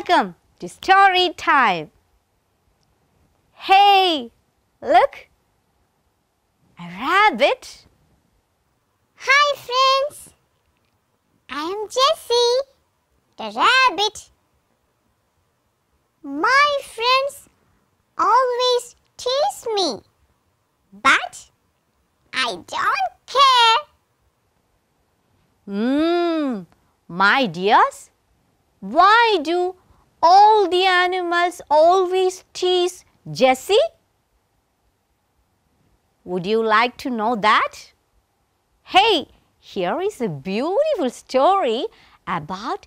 Welcome to story time. Hey, look, a rabbit. Hi friends, I am Jessy, the rabbit. My friends always tease me, but I don't care. Hmm, my dears, why do all the animals always tease Jessy? Would you like to know that? Hey, here is a beautiful story about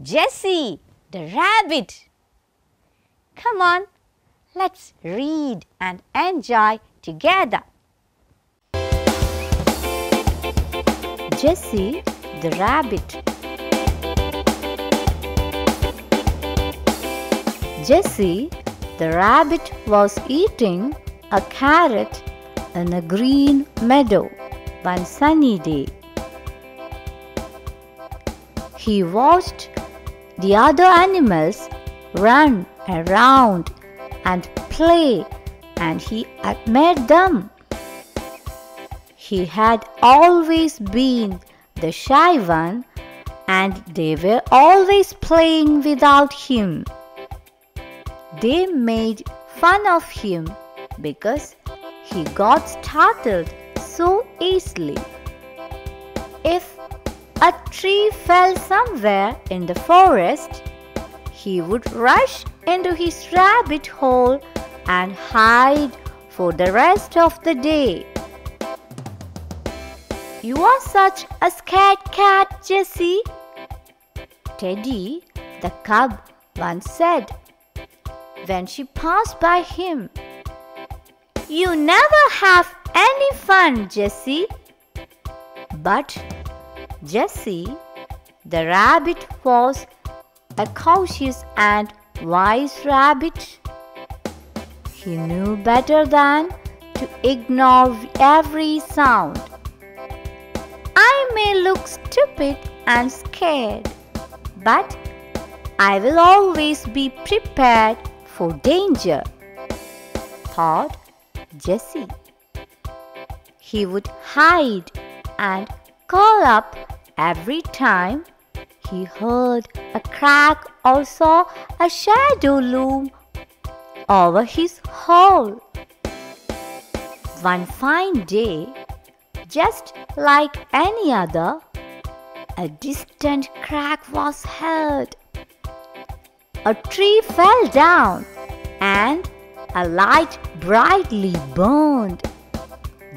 Jessy the rabbit. Come on, let's read and enjoy together. Jessy the rabbit. Jessy the rabbit was eating a carrot in a green meadow one sunny day. He watched the other animals run around and play and he admired them. He had always been the shy one and they were always playing without him. They made fun of him because he got startled so easily. If a tree fell somewhere in the forest, he would rush into his rabbit hole and hide for the rest of the day. You are such a scared cat, Jessy. Teddy, the cub, once said when she passed by him. You never have any fun, Jessy. But Jessy, the rabbit, was a cautious and wise rabbit. He knew better than to ignore every sound. I may look stupid and scared, but I will always be prepared for danger, thought Jessy. He would hide and call up every time he heard a crack or saw a shadow loom over his hole. One fine day, just like any other, a distant crack was heard. A tree fell down and a light brightly burned.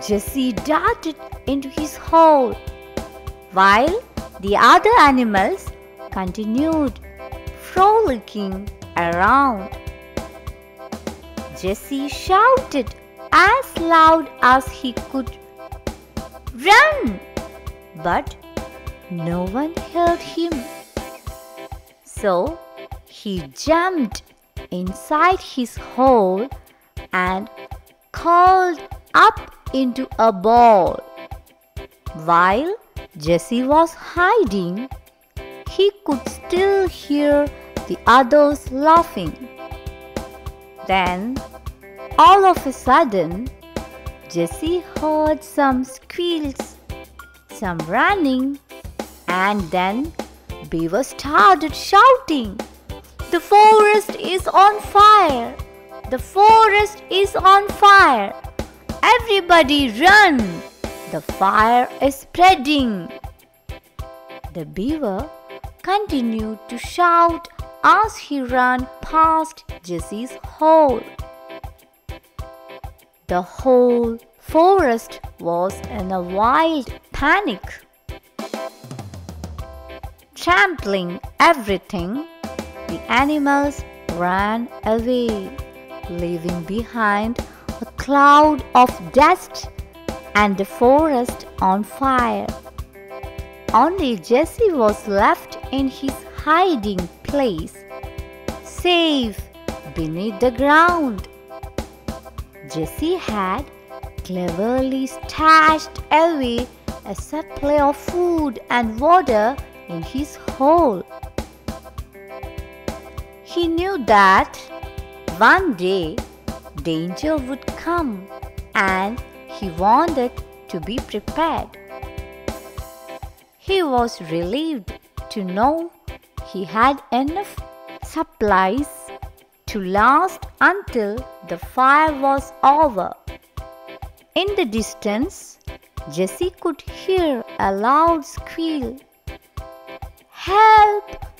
Jessy darted into his hole while the other animals continued frolicking around. Jessy shouted as loud as he could, Run! But no one heard him. So he jumped inside his hole and curled up into a ball. While Jessy was hiding, he could still hear the others laughing. Then, all of a sudden, Jessy heard some squeals, some running, and then Beaver started shouting, The forest is on fire! The forest is on fire! Everybody run! The fire is spreading! The beaver continued to shout as he ran past Jessy's hole. The whole forest was in a wild panic. Trampling everything, the animals ran away, leaving behind a cloud of dust and the forest on fire. Only Jessy was left in his hiding place, safe beneath the ground. Jessy had cleverly stashed away a supply of food and water in his hole. He knew that one day danger would come and he wanted to be prepared. He was relieved to know he had enough supplies to last until the fire was over. In the distance, Jessy could hear a loud squeal. Help!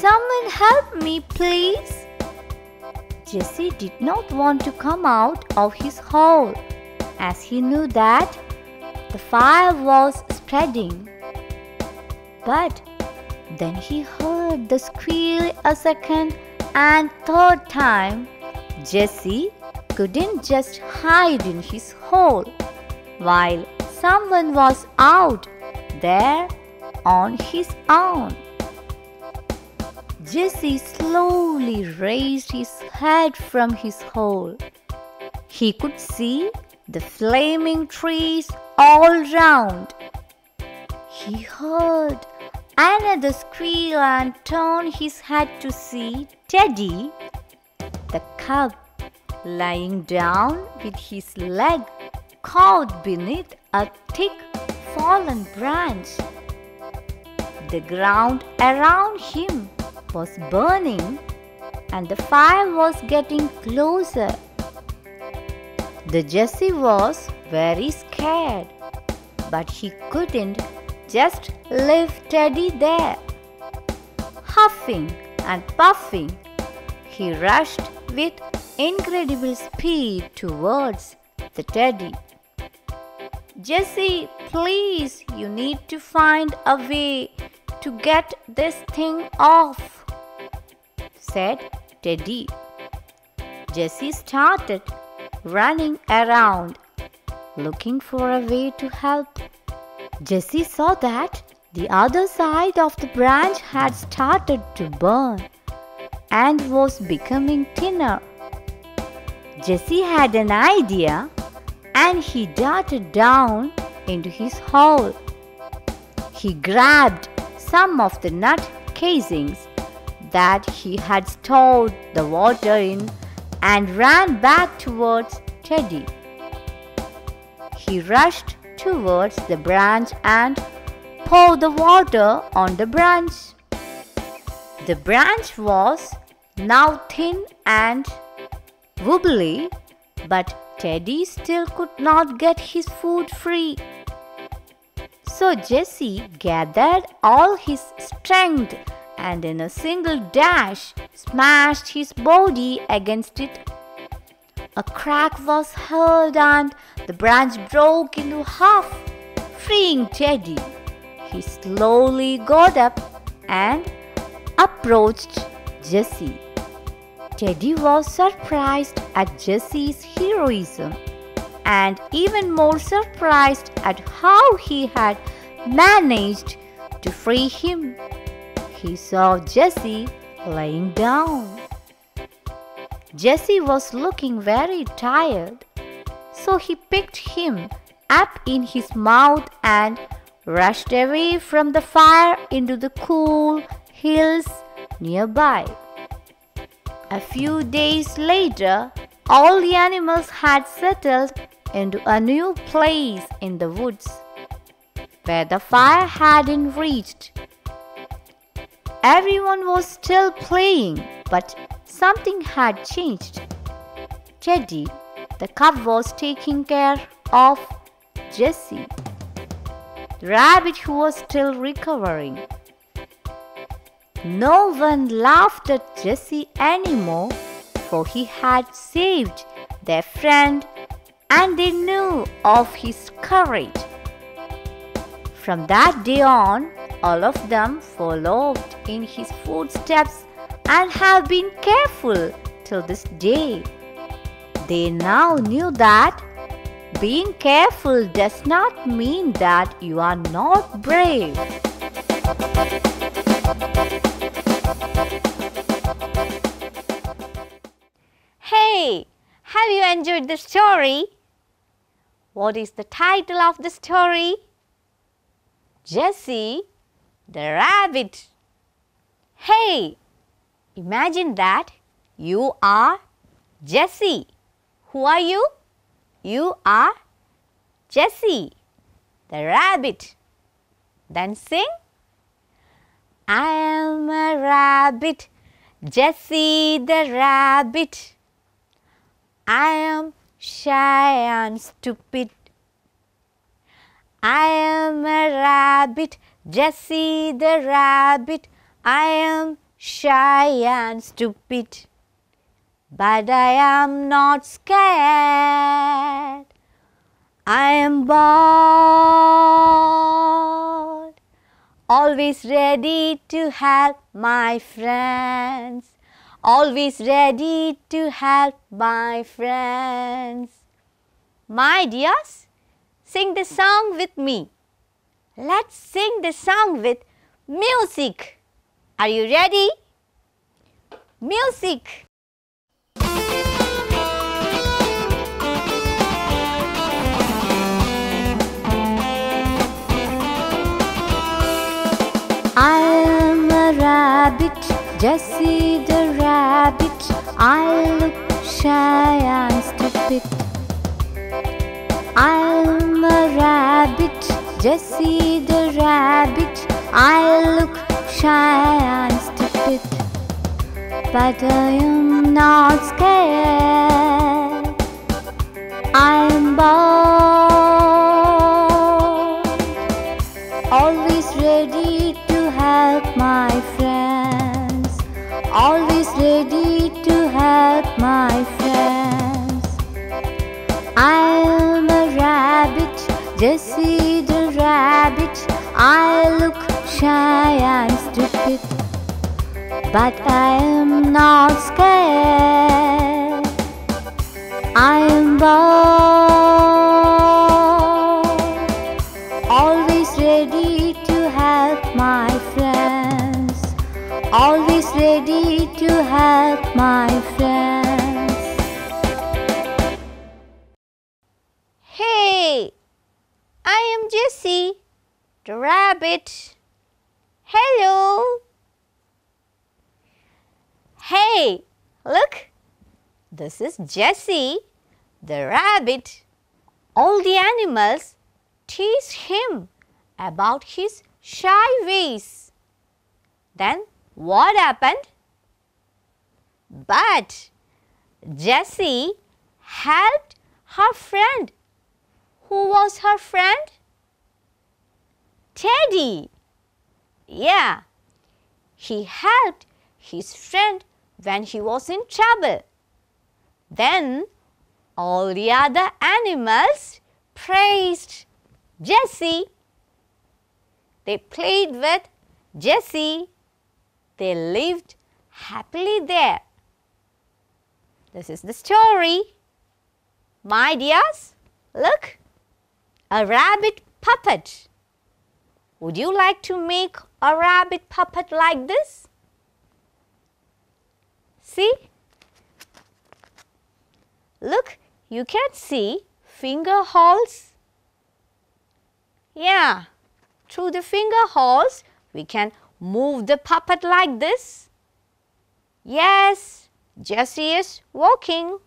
Someone help me, please! Jessy did not want to come out of his hole as he knew that the fire was spreading. But then he heard the squeal a second and third time. Jessy couldn't just hide in his hole while someone was out there on his own. Jessy slowly raised his head from his hole. He could see the flaming trees all round. He heard another squeal and turned his head to see Teddy, the cub, lying down with his leg caught beneath a thick fallen branch. The ground around him was burning and the fire was getting closer. The Jessy was very scared, but he couldn't just leave Teddy there. Huffing and puffing, he rushed with incredible speed towards the teddy. Jessy, please, you need to find a way to get this thing off, said Teddy. Jessy started running around looking for a way to help. Jessy saw that the other side of the branch had started to burn and was becoming thinner. Jessy had an idea and he darted down into his hole. He grabbed some of the nut casings that he had stored the water in and ran back towards Teddy. He rushed towards the branch and poured the water on the branch. The branch was now thin and wobbly, but Teddy still could not get his food free. So Jessy gathered all his strength and in a single dash smashed his body against it. A crack was heard and the branch broke into half, freeing Teddy. He slowly got up and approached Jessy. Teddy was surprised at Jessy's heroism and even more surprised at how he had managed to free him he saw Jessy lying down. Jessy was looking very tired, so he picked him up in his mouth and rushed away from the fire into the cool hills nearby. A few days later, all the animals had settled into a new place in the woods where the fire hadn't reached. Everyone was still playing, but something had changed. Teddy, the cub, was taking care of Jessy, the rabbit who was still recovering. No one laughed at Jessy anymore, for he had saved their friend and they knew of his courage. From that day on, all of them followed in his footsteps and have been careful till this day. They now knew that being careful does not mean that you are not brave. Hey, have you enjoyed the story? What is the title of the story? Jessy the rabbit. Hey, Imagine that you are Jessy. Who are you? You are Jessy, the rabbit. Then sing. I am a rabbit, Jessy the rabbit. I am shy and stupid. I am a rabbit, Jessy the rabbit. I am shy and stupid. But I am not scared. I am bold, always ready to help my friends, always ready to help my friends. My dears, sing the song with me. Let's sing the song with music. Are you ready? Music. I am a rabbit, Jessy the rabbit. I look shy and stupid. I am a rabbit, Jessy the rabbit. I look shy and stupid. But I am not scared. I am bold, always ready to help my friends. Always ready to help my friends. I Jessy the rabbit. I look shy and stupid, but I am not scared. I am bold, always ready to help my friends. Always ready to help my rabbit. Hello. Hey, look. This is Jessy, the rabbit. All the animals tease him about his shy ways. Then what happened? But Jessy helped her friend. Who was her friend? Teddy. Yeah, he helped his friend when he was in trouble. Then all the other animals praised Jessy. They played with Jessy. They lived happily there. This is the story. My dears, look, a rabbit puppet. Would you like to make a rabbit puppet like this? See? Look, you can see finger holes. Yeah, through the finger holes, we can move the puppet like this. Yes, Jessy is walking.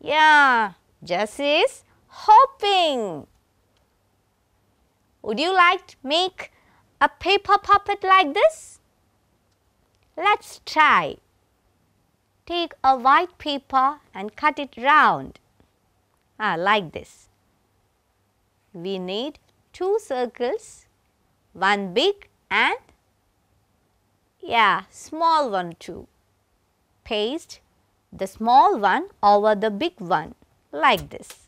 Yeah, Jessy is hopping. Would you like to make a paper puppet like this? Let's try. Take a white paper and cut it round. Ah, like this. We need two circles, one big and yeah, small one too. Paste the small one over the big one like this.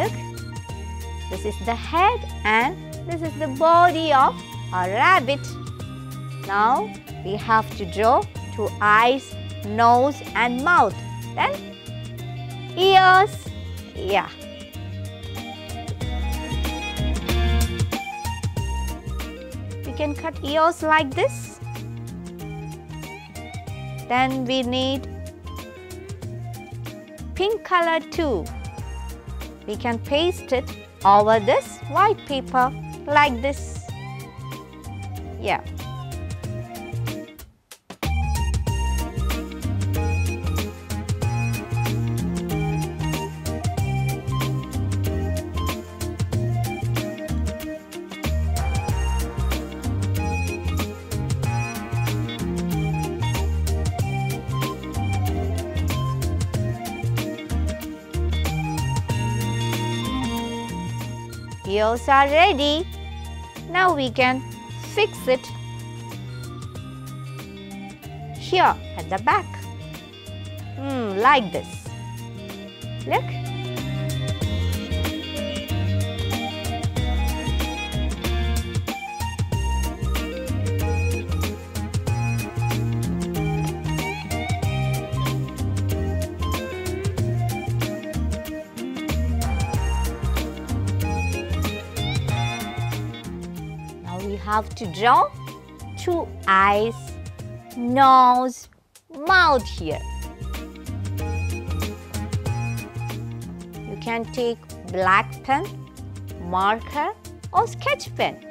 Look, this is the head and this is the body of a rabbit. Now we have to draw two eyes, nose and mouth. Then ears, Yeah. We can cut ears like this. Then we need pink color too. We can paste it over this white paper like this. Yeah. Ears are ready. Now we can fix it here at the back. Hmm, like this. Have to draw two eyes, nose, mouth here. You can take black pen, marker or sketch pen.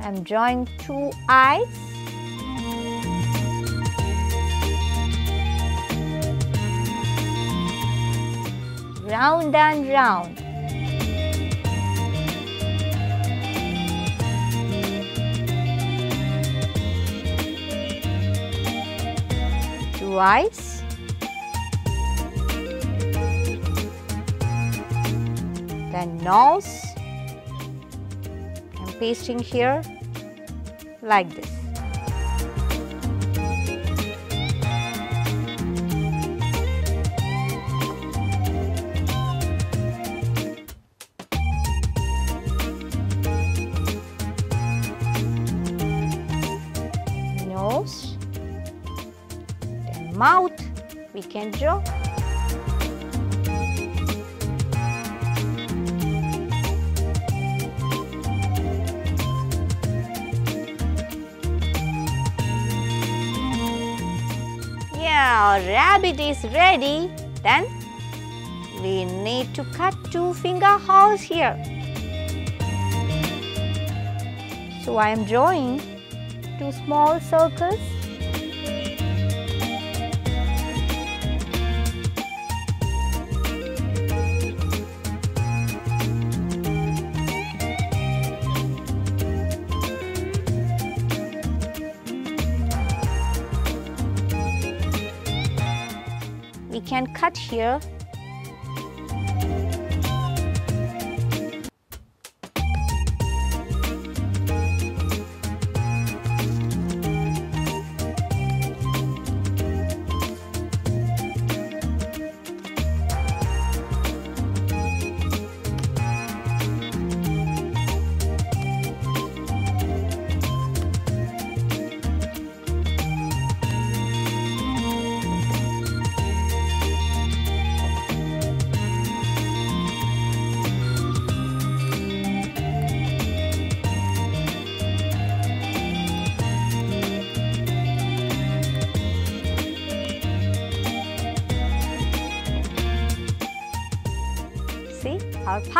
I'm drawing two eyes. Round and round. Twice. Then nose. I'm pasting here like this. Mouth we can draw. Yeah, our rabbit is ready. Then we need to cut two finger holes here. So I am drawing two small circles. Can cut here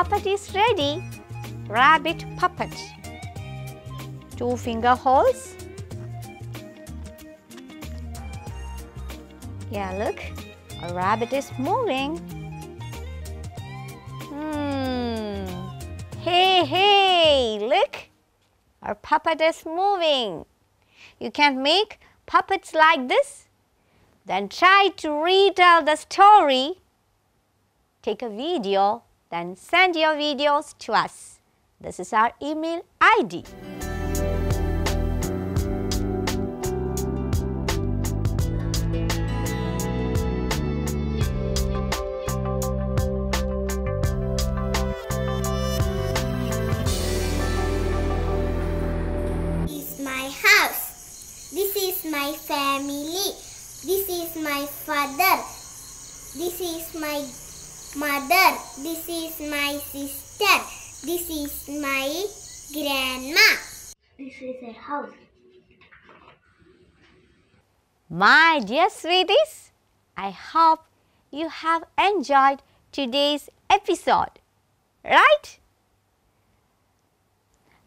puppet is ready. Rabbit puppet. Two finger holes. Yeah, look, a rabbit is moving. Hmm. Hey, hey, look, our puppet is moving. You can't make puppets like this. Then try to retell the story take a video, then send your videos to us. This is our email ID. This is my house. This is my family. This is my father. This is my mother. This is my sister. This is my grandma. This is a house. My dear sweeties, I hope you have enjoyed today's episode. Right?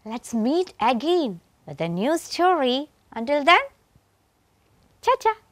Let's meet again with a new story. Until then, cha cha.